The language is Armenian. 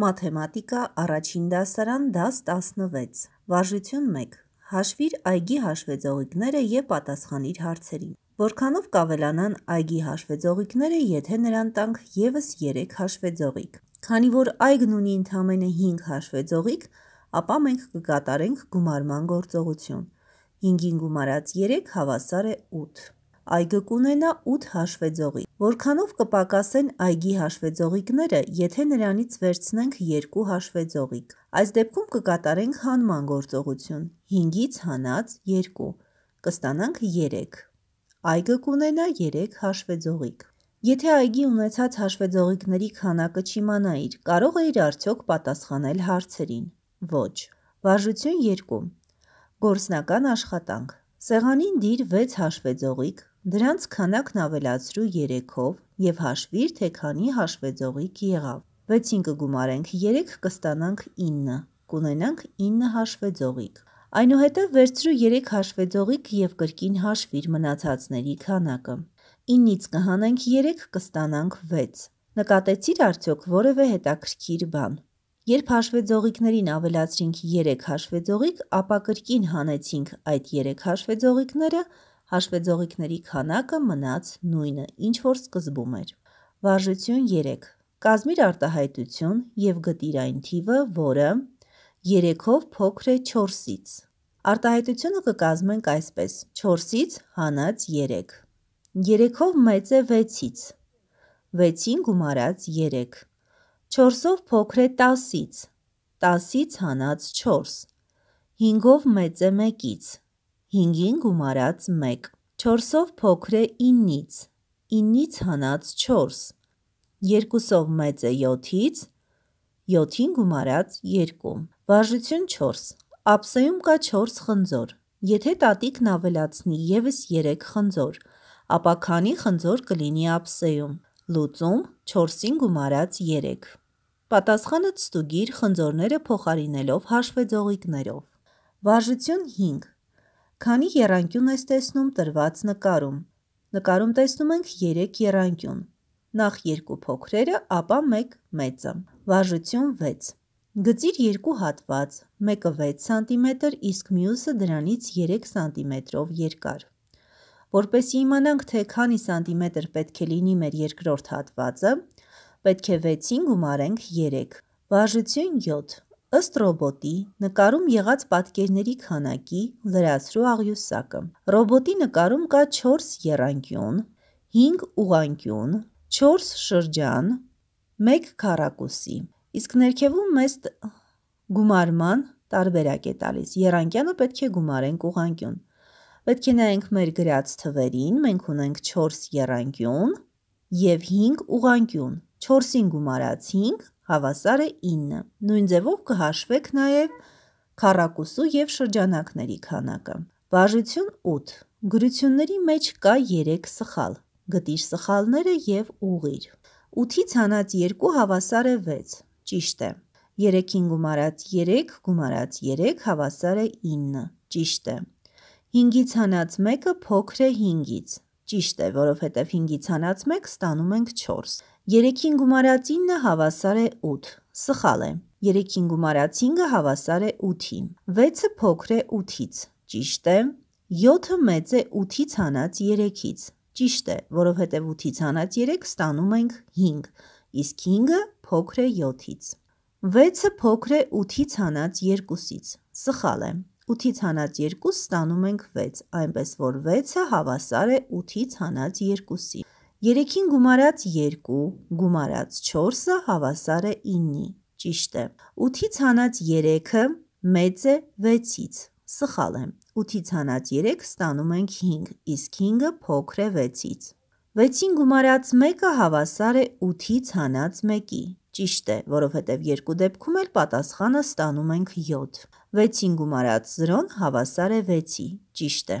Մաթեմատիկա առաջին դասարան դաս 16 Վարժություն 1 Հաշվիր այգի հաշվեձողիկները և պատասխանիր հարցերին Որքանով կավելանան այգի հաշվեձողիկները, եթե նրան տանք ևս 3 հաշվեձողիկ։ Քանի որ այգն ունի ընդամենը 5 հաշվեձողիկ, ապա մենք կկատարենք գումարման գործողություն։ 5-ին գումարած 3 հավասար է 8։ Այգը կունենա 8 հաշվեձողիկ։ Որքանով կպակասեն այգի հաշվեձողիկները, եթե նրանից վերցնենք 2 հաշվեձողիկ։ Այս դեպքում կկատարենք հանման գործողություն։ 5-ից հանած 2 կստանանք 3։ Այգը կունենա 3 հաշվեձողիկ։ Եթե այգի ունեցած հաշվեձողիկների քանակը չիմանայիր, կարող էիր արդյոք պատասխանել հարցերին։ Ոչ։ Վարժություն 2 Գործնական աշխատանք Սեղանին դիր 6 հաշվեձողիկ, դրանց քանակն ավելացրու 3-ով և հաշվիր, թե քանի հաշվեձողիկ եղավ։ 6-ին կգումարենք 3 կստանանք 9, կունենանք 9 հաշվեձողիկ։ Այնուհետև վերցրու 3 հաշվեձողիկ և կրկին հաշվիր մնացածների քանակը։ 9-ից կհանենք 3 կստանանք 6։ Նկատեցի՞ր արդյոք որևէ հետաքրքիր բան։ Երբ հաշվեձողիկներին ավելացրինք 3 հաշվեձողիկ, ապա կրկին հանեցինք այդ 3 հաշվեձողիկները, հաշվեձողիկների քանակը մնաց նույնը, ինչ որ սկզբում էր։ Վարժություն 3 Կազմիր արտահայտություն և գտիր այն թիվը, որը 3-ով փոքր է 4-ից։ Արտահայտությունը կկազմենք այսպես. 4-ից հանած 3 3-ով մեծ է 6-ից 6-ին գումարած 3 4-ով փոքր է 10-ից 10-ից հանած 4 5-ով մեծ է 1-ից 5-ին գումարած 1 4-ով փոքր է 9-ից 9-ից հանած 4 2-ով մեծ է 7-ից 7-ին գումարած 2 Վարժություն 4 Ափսեում կա 4 խնձոր։ Եթե տատիկն ավելացնի ևս 3 խնձոր, ապա քանի խնձոր կլինի ափսեում։ Լուծում 4-ին գումարած 3 Պատասխանը ստուգիր խնձորները փոխարինելով հաշվեձողիկներով։ Վարժություն 5 Քանի եռանկյուն ես տեսնում տրված նկարում։ Նկարում տեսնում ենք 3 եռանկյուն։ Նախ երկու փոքրերը, ապա մեկ մեծը։ Վարժություն 6 Գծիր երկու հատված, մեկը 6 սմ, իսկ մյուսը դրանից 3 սմ-ով երկար։ Որպեսզի իմանանք, թե քանի սանտիմետր պետք է լինի մեր երկրորդ հատվածը, պետք է 6-ին գումարենք 3։ Վարժություն 7 Ըստ ռոբոտի, նկարում եղած պատկերների քանակի լրացրու աղյուսակը։ Ռոբոտի նկարում կա 4 եռանկյուն, 5 ուղղանկյուն, 4 շրջան, 1 քառակուսի, իսկ ներքևում մեզ գումարման տարբերակ է տալիս։ Եռանկյանը պետք է գումարենք ուղղանկյուն։ Պետք է նայենք մեր գրած թվերին, մենք ունենք 4 եռանկյուն և 5 ուղղանկյուն։ 4-ին գումարած 5 հավասար է 9։ Նույն ձևով կհաշվեք նաև քառակուսու և շրջանակների քանակը։ Վարժություն 8 Գրությունների մեջ կա 3 սխալ։ Գտիր սխալները և ուղղիր։ 8-ից հանած 2 հավասար է 6։ Ճիշտ է։ 3-ին գումարած 3 գումարած 3 հավասար է 9։ Ճիշտ է։ 5-ից հանած 1-ը փոքր է 5-ից։ Ճիշտ է, որովհետև 5-ից հանած 1 ստանում ենք 4։ 3-ին գումարած 9 հավասար է 8։ Սխալ է։ 3-ին գումարած 5-ը հավասար է 8-ին։ 6-ը փոքր է 8-ից։ Ճիշտ է։ 7-ը մեծ է 8-ից հանած 3-ից։ Ճիշտ է, որովհետև 8-ից հանած 3 ստանում ենք 5, իսկ 5-ը փոքր է 7-ից։ 6-ը փոքր է 8-ից հանած 2-ից։ Սխալ է։ 8-ից հանած 2 ստանում ենք 6, այնպես որ 6-ը հավասար է 8-ից հանած 2-ի։ 3-ին գումարած 2 գումարած 4-ը հավասար է 9-ի։ Ճիշտ է։ 8-ից հանած 3-ը մեծ է 6-ից։ Սխալ է։ 8-ից հանած 3 ստանում ենք 5, իսկ 5-ը փոքր է 6-ից։ 6-ին գումարած 1-ը հավասար է 8-ից հանած 1-ի։ Ճիշտ է, որովհետև երկու դեպքում էլ պատասխանը ստանում ենք 7։ 6-ին գումարած 0-ն հավասար է 6-ի։ Ճիշտ է։